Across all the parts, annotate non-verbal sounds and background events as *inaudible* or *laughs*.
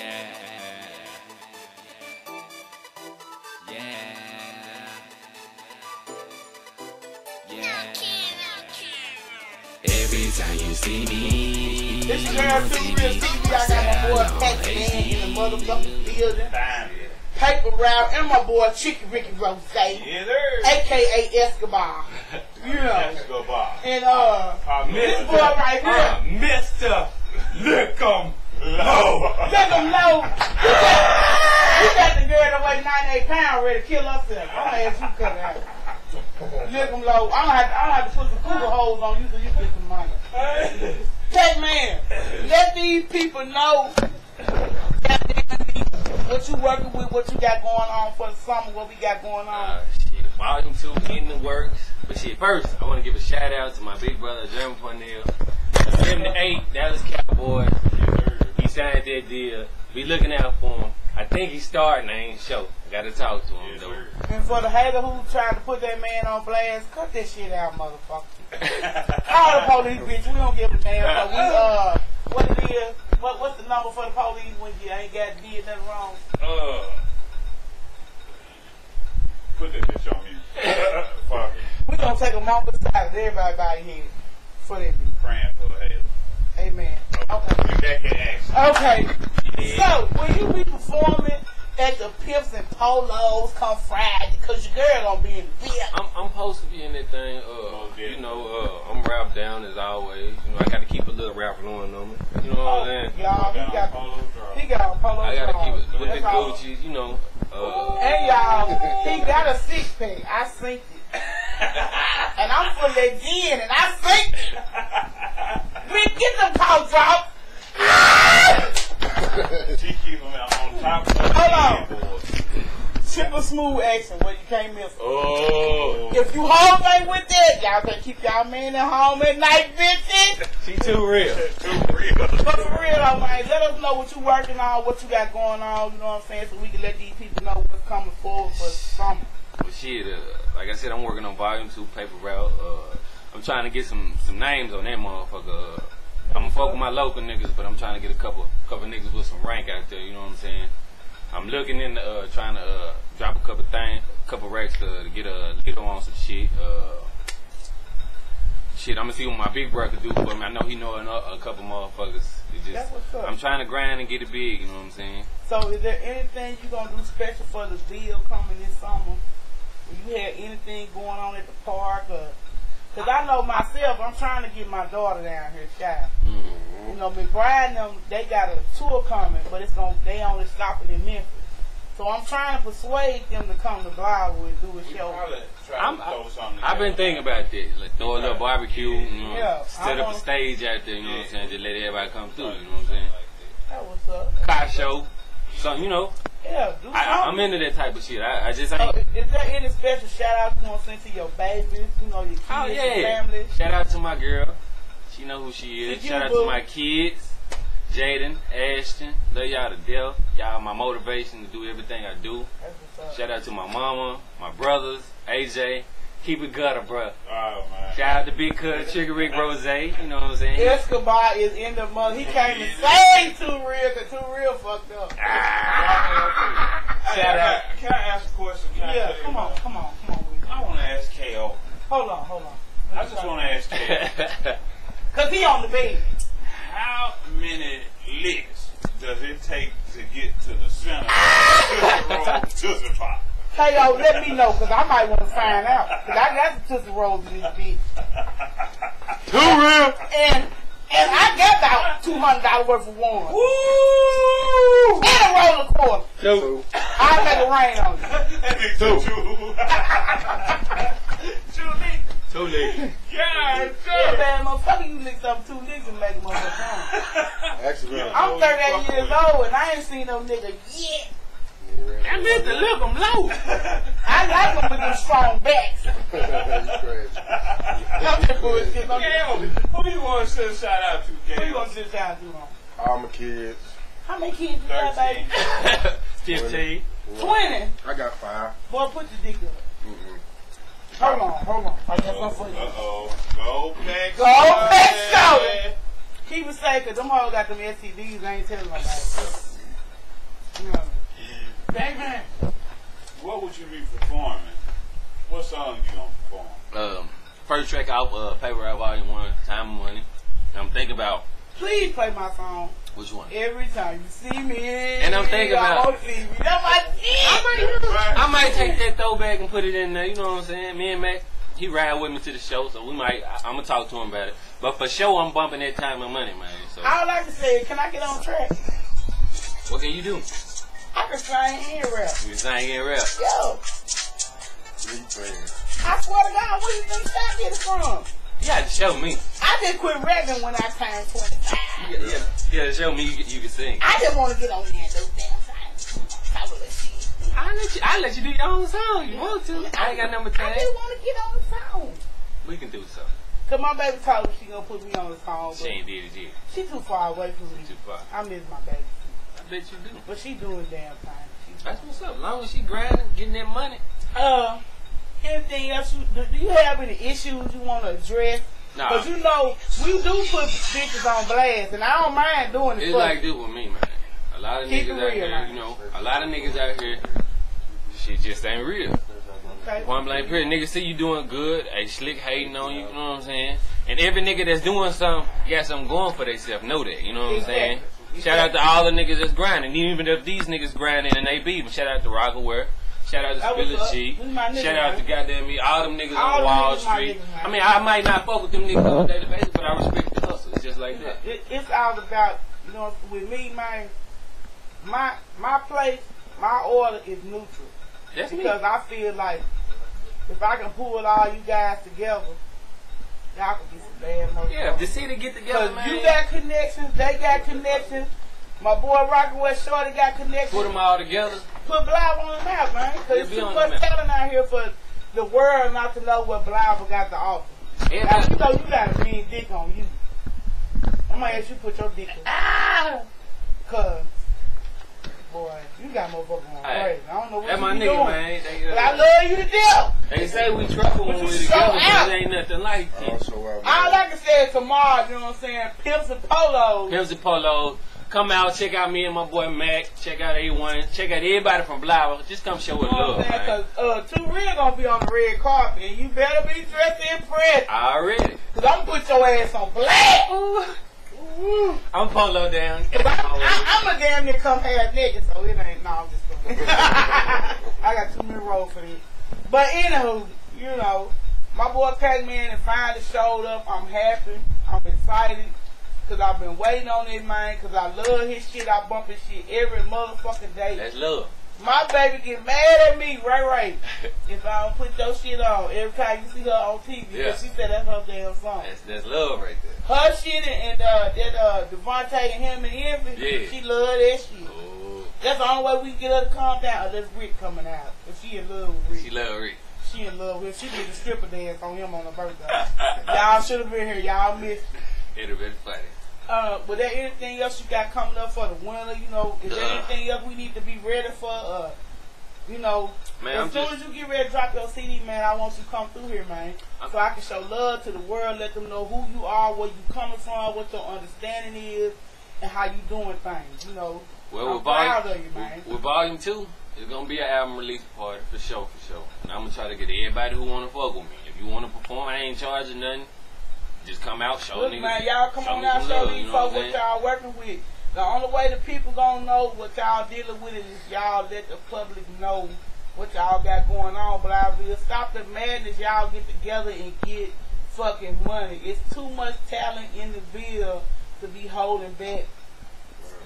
Yeah. Yeah. Yeah. Every time you see me, This you girl gon' too see me TV. I got my boy on Pac Man in the motherfucking building. Fine. Paper Route and my boy Tricky Ricky Rose, yeah, sir. aka Escobar. *laughs* You know. Let's go, Bob. And uh, Uh, this boy right Uh, here, Mr. Lick'em Low. let them know. You got the girl that weighs 98 pounds ready to kill herself. I'm gonna ask you to cut it out. Look them low. I'm gonna have to, I'm gonna have to put some cooler holes on you so you can get some money. Pac Man, let these people know what you working with, what you got going on for the summer, what we got going on. Uh, shit, volume two in the works. But shit, first, I want to give a shout out to my big brother, Jeremy Cornell. 78 Dallas Cowboys. He signed that deal. Be looking out for him. I think he's starting. I ain't sure. I got to talk to him, Yes, though. sir. And for the hater who trying to put that man on blast, cut that shit out, motherfucker. *laughs* Call the police, bitch. We don't give a damn. So we, uh, what it is, what, what's the number for the police when you ain't got did nothing wrong? Uh, put that bitch on mute. *laughs* Fuck it. We gonna take a moment aside of everybody by here for that bitch. Praying for the hell. Amen. Okay. We back in action. Okay. So, when you be performing at the Pimps and Polos come Friday, cause your girl gonna be in the VIP. I'm, I'm supposed to be in that thing. Uh, you know, uh, I'm wrapped down as always. You know, I got to keep a little rap going on me. You know what I'm saying? Y'all, he got, Polo he got a polo I got to keep it with That's the. Gucci. You know. Uh, And y'all, he got a six pack. I synced it. *laughs* And I'm full of gin and I synced it. We get them cough drops. She keep him out on top of the Hold on. keyboard. Triple smooth action where you can't miss. oh, If you home ain't with that, y'all better keep y'all man at home at night, bitches. she too real. Too real. But for real though, man, let us know what you working on, what you got going on, you know what I'm saying, so we can let these people know what's coming forward for summer. But shit, uh, like I said, I'm working on volume two paper route. Uh, I'm trying to get some some names on that motherfucker. Uh, I'm gonna fuck with my local niggas, but I'm trying to get a couple couple niggas with some rank out there. You know what I'm saying? I'm looking into uh, trying to uh, drop a couple thing, couple racks to, to get a leader on some shit. Uh, shit, I'm gonna see what my big brother do for me. I know he know a, a couple motherfuckers. It just, That's what's up. I'm trying to grind and get it big. You know what I'm saying? So is there anything you gonna do special for the deal coming this summer? Do you have anything going on at the park or? Cause I know myself, I'm trying to get my daughter down here, shy. Mm-hmm. You know, McBride and them, they got a tour coming, but it's gonna, they only stopping in Memphis. So I'm trying to persuade them to come to Glasgow and do a We show. I'm- to throw something I've been thinking about this, Like throw a little barbecue, you know, Yeah, set I up a wanna- stage out there, you know what I'm saying? Just let everybody come through, you know what I'm saying? That was up. Car show. Something, you know. Yeah, do I, I'm into that type of shit. I, I just So, ain't. is there any special shout outs you want to send to your babies, you know, your oh, kids, Oh your family? Shout out to my girl. She know who she is. Shout out boo. to my kids. Jaden, Ashton. Love y'all to death. Y'all my motivation to do everything I do. That's what's up. Shout out to my mama, my brothers, AJ. Keep it gutter, bruh. Oh, man. Shout out to Big Cut, Trigger Rick Rose. You know what I'm saying? Escobar is in the month. He came and saved Too Real because Too Real fucked up. Ah. Shout out. got- Can I ask a question? Can Yeah, tell you come on, come on, come on. I want to ask KO. Hold on, hold on. I just want to ask KO. *laughs* Cause he on the bed. How many licks does it take to get to the center of the *laughs* road Tootsie Pop? Hey yo, let me know, cause I might want to find out. Cause I got some Tootsie Rolls in this bitch. Too real. And and I got about two hundred dollars worth of one. Woo! And a roller coaster. Two. I'll make it rain on you. Two. Two licks. Two legs. God Yeah, damn. man, motherfucker, you licked up two licks and make a motherfucker. *laughs* Actually, I'm 38 years old and I ain't seen no nigga yet. I meant to look them low. I like them with them strong backs. *laughs* you crazy. I'm just bullshit. I'm KO, who you want to send a shout out to, Who you KO? gonna shout out to? All my kids. How many kids you got, baby? *laughs* 15. Twenty. I got five. Boy, put your dick up. Mm-mm. Hold on, hold on. I got one for you. Uh-oh. Go back. Go back, shout. Keep it safe, cause them hoes got them STDs. I ain't telling nobody. Baby. What would you be performing? What song you gonna perform? Um, first track out, uh, Paper Route Volume 1, Time and Money. I'm thinking about Please play my song which one. every time you see me. And I'm thinking about- see me. That's my I might, I might take that throwback and put it in there, you know what I'm saying? Me and Mac, he ride with me to the show, so we might, I, I'm gonna talk to him about it. But for sure, I'm bumping that Time and Money, man. So, I would like to say, can I get on track? what can you do? I can sing and rap. You sing and rap. Yo, I swear to God, where you think I get it from? You got to show me. I just quit rapping when I turned 25. You got, you got- you got to show me you, can- you can sing. I just want to get on there and do damn things. Talk about shit. I let you, I let you do your own song. You want to? I ain't got number ten. I ten. just want to get on the song. We can do something. Cause my baby told me she gonna put me on the song, She but ain't did it yet. she too far away from me. Too far. I miss my baby, I bet you do. but she doing damn fine. She- That's what's up. As long as she grinding, getting that money. Uh, anything else? You, do, do you have any issues you want to address? Nah, Cause you know we do put bitches on blast, and I don't mind doing it. it's like this with me, man. A lot of Keep niggas out real, here, man. you know, a lot of niggas out here, shit just ain't real. okay. Point blank period. Niggas see you doing good, a slick hating on you, you know what I'm saying? And every nigga that's doing something, got something going for themselves, know that, you know what I'm saying? Shout out to all the niggas that's grinding, even if these niggas grinding and they beefing. Shout out to Rockaway. Shout out to Spiller. G. My Shout out to goddamn me, all them niggas All on Wall Street. niggas. I mean, I might not fuck with them niggas on a daily basis, but I respect the hustle. It's just like that. It, it's all about you know with me, man. My my place, my order is neutral That's me. because I feel like if I can pull all you guys together, y'all can be some bad motherfuckers. Yeah, if the city get together, man, you got connections, they got connections. My boy Rockaway Shorty got connections. put them all together. Put Blau on the map, man. Cause Yeah, there's be too much talent out here for the world not to know what Blau got to offer. Now, you know you got a mean dick on you. I'm gonna ask you to put your dick in. ah, Cause, boy, you got motherfuckers on crazy. I don't know what that's you my nigga, doing. man. They, But uh, I love you to death. They say we trouble when we you together, but it ain't nothing like it. Also, uh, All I can say is tomorrow, you know what I'm saying? Pimps and polos. Pimps and Polo. Come out, check out me and my boy Mac. Check out A1. Check out everybody from Blower. Just come show You us love, what I'm saying? man. Cause uh, Two Real gonna be on the red carpet, and you better be dressed in press. Already. Cause I'm gonna put your ass on black. Ooh. I'm Polo down. Cause I, I, I'm a damn near come half naked, so it ain't. No, I'm just kidding. *laughs* I got too many roles for this. But anywho, you know, my boy Pac-Man and finally showed up. I'm happy. I'm excited. Cause I've been waiting on it, man. Cause I love his shit. I bump his shit every motherfucking day. That's love. My baby get mad at me, right, right. *laughs* if I don't put your shit on every time you see her on TV. Yeah. She said that's her damn song. That's that's love right there. Her shit and, and uh, that uh, Devontae and him and Envy, Yeah. she love that shit. Oh, That's the only way we can get her to calm down. Unless Rick coming out. If she in love with Rick. she love Rick. She in love with She did the stripper dance on him on her birthday. y'all should have been here. Y'all missed it. It'd have been funny. Uh, was there anything else you got coming up for the winter? You know, is there Uh. anything else we need to be ready for? Uh, you know, Man, as I'm soon just as you get ready to drop your CD, man, I want you to come through here, man, so I can show love to the world, let them know who you are, where you coming from, what your understanding is, and how you doing things. You know, well I'm with proud volume of you, man. with, with volume two, it's gonna be an album release party for sure, for sure. And I'm gonna try to get everybody who wanna fuck with me. If you wanna perform, I ain't charging nothing. Just come out, show Look, niggas. man, y'all come show on out, show these you know what folks what y'all working with. The only way the people gonna know what y'all dealing with is if y'all let the public know what y'all got going on. But I will stop the madness. Y'all get together and get fucking money. It's too much talent in the bill to be holding back.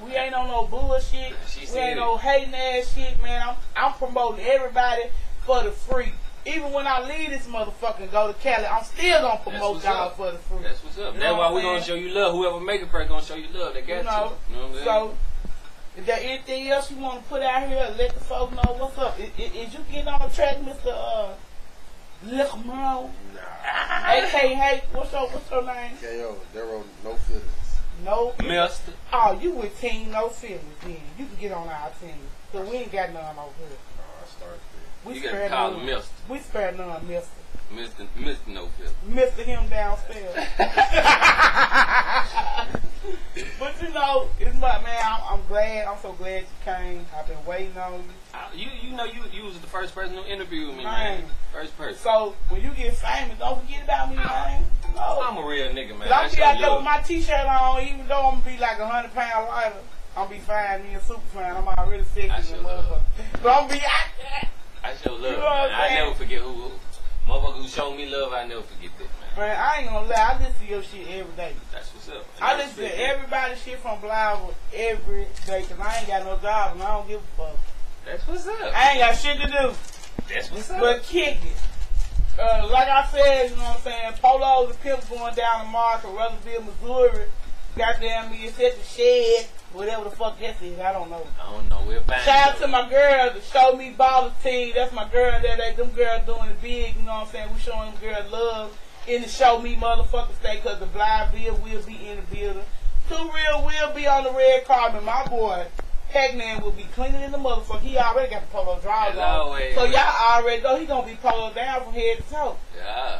We ain't on no bullshit. She We ain't it. no hating ass shit, man. I'm I'm promoting everybody for the free. Even when I leave this motherfucker and go to Cali, I'm still gonna promote what's y'all up. for the free. That's what's up. You That's why we I'm gonna show you love. Whoever make a prayer gonna show you love. They got You you. know, You know what I'm saying? So, is there anything else you want to put out here? Let the folks know what's up. Is, is, is you getting on the track, Mister uh, Lecmo? Nah. AK Hey, what's your what's your name? KO, Daryl, no feelings. No. Mister. Oh, you with team no feelings? Then you can get on our team. Cause we ain't got none over here. Oh, I started there. We You gotta spare call none. Mister. We spare none, Mister. Mister Mister No Feel. Mister him downstairs. *laughs* *laughs* but you know, it's my man. I'm, I'm glad. I'm so glad you came. I've been waiting on you. I- You you know you you was the first person to interview me, Man. man. First person. So when you get famous, don't forget about me, man. I'm a real nigga, man. Cause I I'm be out there with my t-shirt on, even though I'm gonna be like a hundred pound lighter. I'm be fine, me a super fan. I'm already sexy, I as a motherfucker. But I'm be out there. I show love, You know man. I never forget who, who motherfucker who showed me love. I never forget that, man. Man, I ain't gonna lie. I listen to your shit every day. That's what's up. And I listen to everybody's shit from Blind every day because I ain't got no job and I don't give a fuck. That's what's up. I ain't got shit to do That's what's up. but kick it. Uh, like I said, you know what I'm saying? Polo the pimp going down to Mark or Russellville, Missouri. Goddamn me, it's at the shed, whatever the fuck that is. I don't know. I don't know. We'll find Shout out to my girl, the Show Me Ballers team. That's my girl there. They, them girls doing it big, you know what I'm saying? We showing them girls love in the Show Me motherfucker state because the Blytheville will be in the building. Two Real will be on the red carpet. My boy, Pac-Man will be cleaning in the motherfucker. He already got the polo drawers on. So y'all already know he gonna be polo down from head to toe. Yeah.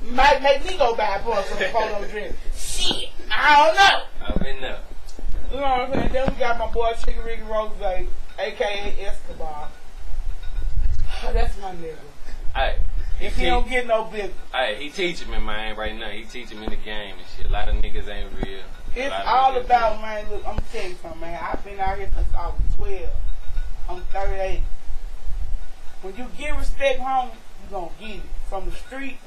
Might make me go buy for some polo *laughs* dress. Shit, I don't know. I've been there. You know what I'm saying? Then we got my boy Tricky Ricky Rose, aka Escobar. Oh, *sighs* that's my nigga. Hey. If he te- don't get no bigger. Hey, he teaching me, man, right now. He teaching me the game and shit. A lot of niggas ain't real. It's all about, man, look, I'm gonna tell you something, man. I've been out here since I was 12. I'm 38. When you get respect, homie, you gonna get it. From the street,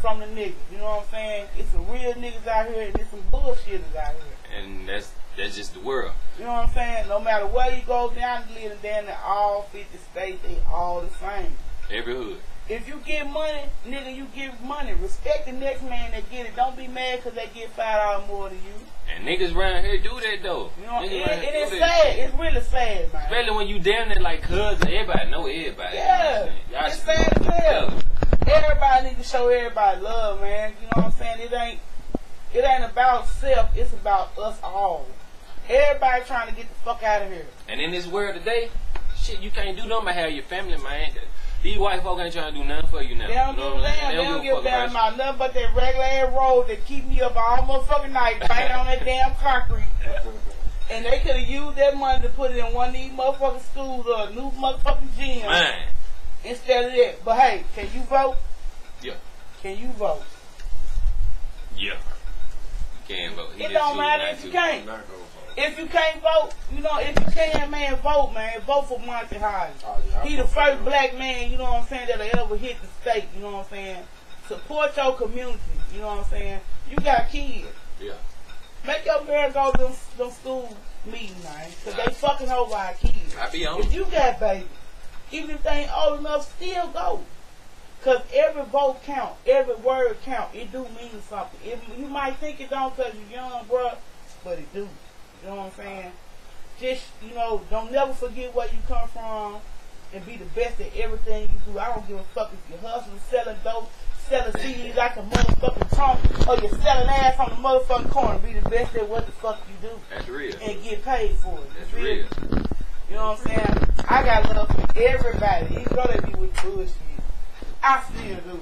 from the niggas. You know what I'm saying? It's some real niggas out here and it's some bullshitters out here. And that's that's just the world. You know what I'm saying? No matter where you go down the little down in all 50 states, they all the same. Every hood. If you get money, nigga, you give money. Respect the next man that get it. Don't be mad because they get five dollars more than you. And niggas around here do that though. You know, Niggas it, it is sad. shit. It's really sad, man. Especially when you down there like cousins, everybody know everybody. Yeah, You know I'm saying? It's sad as hell. Everybody need to show everybody love, man. You know what I'm saying? It ain't, it ain't about self. It's about us all. Everybody trying to get the fuck out of here. And in this world today, shit, you can't do nothing but have your family, man. These white folk ain't trying to do nothing for you now. They don't You know give a what I'm saying? damn. They don't give a fuck damn about you. nothing but that regular ass road that keep me up all motherfucking night *laughs* banging on that damn concrete. And they could have used that money to put it in one of these motherfucking schools or a new motherfucking gym Man, instead of that. But hey, can you vote? Yeah. Can you vote? yeah. You can vote. He It don't matter if you can't. Not go for If you can't vote, you know, if you can, man, vote, man. Vote for Monty Hodges. Oh, yeah, He the first black man, you know what I'm saying, that'll ever hit the state, you know what I'm saying? Support your community, you know what I'm saying? You got kids. Yeah. Make your girl go to them, them school meetings, man. Because they fucking over our kids. I be on. If you got babies, even if they ain't old enough, still go. Because every vote count, every word count. It do mean something. It, you might think it don't because you're young, bro, but it do. You know what I'm saying? Just, you know, don't never forget where you come from and be the best at everything you do. I don't give a fuck if you're hustling, selling dope, selling CDs like a motherfucking trunk, or you're selling ass on the motherfucking corner. Be the best at what the fuck you do That's real. and get paid for it. That's You real. You know what I'm saying? I got love for everybody, even though they be with bullshit. I still do.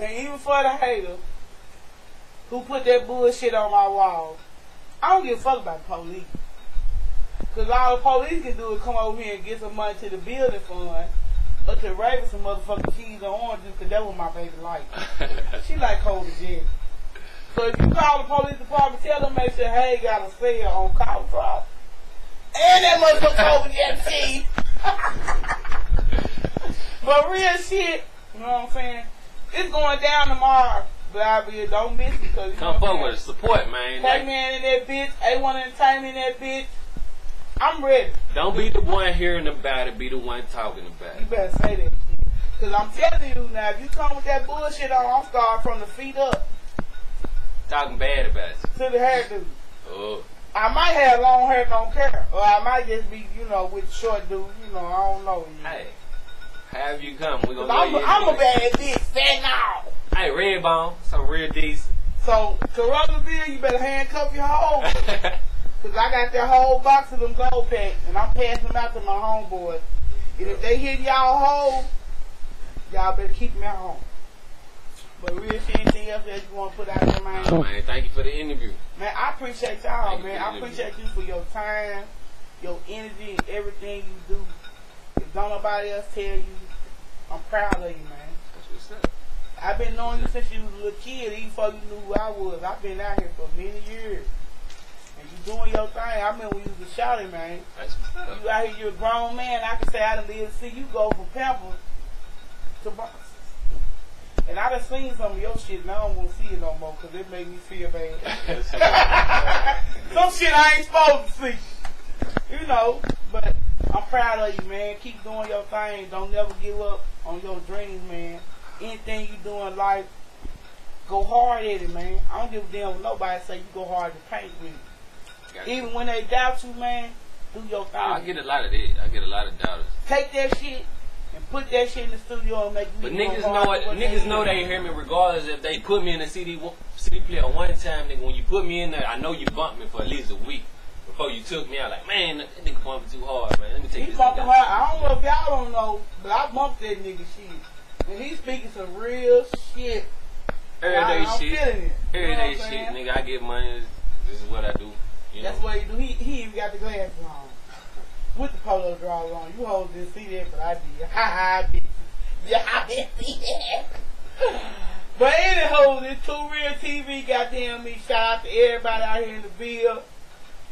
And even for the hater who put that bullshit on my wall, I don't give a fuck about the police. Cause all the police can do is come over here and get some money to the building fund, or to raise some motherfucking cheese and oranges, cause that was my baby like. *laughs* She like cold jet. So if you call the police department, tell them they say, hey, got a sale on cow drop. And that motherfucker over there cheese. *laughs* but real shit, you know what I'm saying? It's going down tomorrow. But I don't miss it because Come forward, support, man. Pac Man in that bitch, A1 Entertainment in that bitch. I'm ready. don't be the one hearing about it. Be the one talking about You better say that. Cause I'm telling you now, if you come with that bullshit on, I'm starting from the feet up Talking bad about it. to the hairdo. Oh, I might have long hair, don't care. Or I might just be, you know, with short dude, you know, I don't know. yet. hey. Have you come? We gonna I'm, a, you I'm a bad bitch, fat now. Hey, red bone, some real decent. So, Caruthersville, you better handcuff your hoe. *laughs* Cause I got that whole box of them gold packs, and I'm passing them out to my homeboys. And if they hit y'all hole, y'all better keep them at home. But real shit, anything else that you want to put out there, man? Oh, man, thank you for the interview. Man, I appreciate y'all, Thank man. I appreciate you for your time, your energy, and everything you do. If don't nobody else tell you, I'm proud of you, man. That's what's up. I've been knowing you since you was a little kid, even before you knew who I was. I've been out here for many years. And you doing your thing. I remember when you was a shouting, man. That's what's up. You out here, you're a grown man. I can say I done lived see you go from Pampa to Bronx. And I done seen some of your shit, and I don't want to see it no more because it made me feel bad. *laughs* some shit I ain't supposed to see. You know, but I'm proud of you, man. Keep doing your thing. Don't never give up on your dreams, man. Anything you do in life, go hard at it, man. I don't give a damn what nobody say you go hard to paint with it. Even when they doubt you, man, do your thing. I get a lot of that. I get a lot of doubters. Take that shit and put that shit in the studio and make me. But niggas know hard it. what Niggas know do. they hear me regardless if they put me in a CD CD player one time. Nigga, when you put me in there, I know you bumped me for at least a week before you took me out. Like, man, that nigga bumping too hard, man. Let me take He this. bumped him out. out. I don't know if y'all don't know, but I bumped that nigga shit. And he's speaking some real shit. Everyday I'm shit. feeling it. You know Everyday shit, nigga. I get money. This is what I do. You That's know. what he do. He, he even got the glasses on. With the polo drawers on. You hoes didn't see that, but I did. *laughs* Ha ha, bitch. Yeah, I didn't see that. But anyhow, this Two Real TV, goddamn me, shout out to everybody out here in the bill.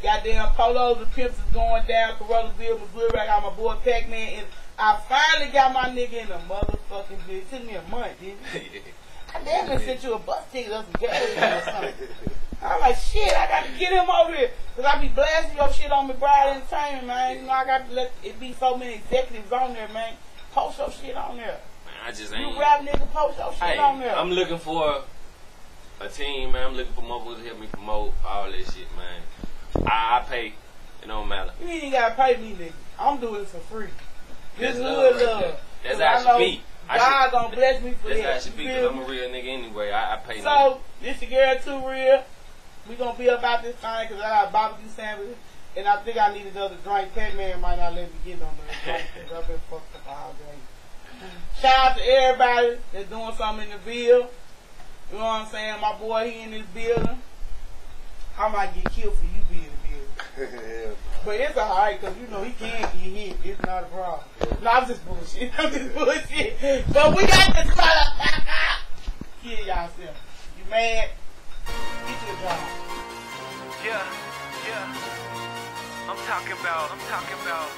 Goddamn polos and pimps is going down. Caruthersville, Missouri. I got my boy Pac-Man. And I finally got my nigga in a motherfucking bitch. It took me a month, didn't it? *laughs* I damn near sent you a bus ticket or some gas or something. I'm like, shit, I got to get him over here. Because I be blasting your shit on McBride Entertainment, man. You know, I got to let it be so many executives on there, man. Post your shit on there. I just ain't. You ain't. rap nigga, post your shit Hey, on there. I'm looking for a team, man. I'm looking for motherfuckers to help me promote all that shit, man. I, I pay. It don't matter. You ain't gotta pay me, nigga. I'm doing it for free. This hood love right love. there. That's 'Cause how I it should be. God should- gonna bless me for this. That's how that. it should be, because I'm a real nigga anyway. I, I pay niggas. So, this your girl too real. We gonna be about this time, because I got a barbecue sandwich. And I think I need another drink. Pac-Man might not let me get on the drink because I've been fucked up all day. Shout out to everybody that's doing something in the bill. You know what I'm saying? My boy, he in this building. I might get killed for you being in the building. *laughs* But it's alright because you know he can get hit. It's not a problem. No, I'm just bullshit. *laughs* I'm just bullshit. But we got this motherfucker. Kill y'all. You mad? Get your job. Yeah, yeah. I'm talking about, I'm talking about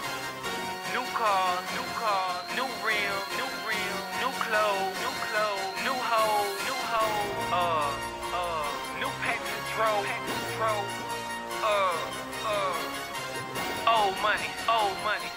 new cars, new cars, new rims, new rims, new clothes, new clothes, new hoes, new hoes, uh, uh, new packs dro, dro, uh, uh, old money, old money.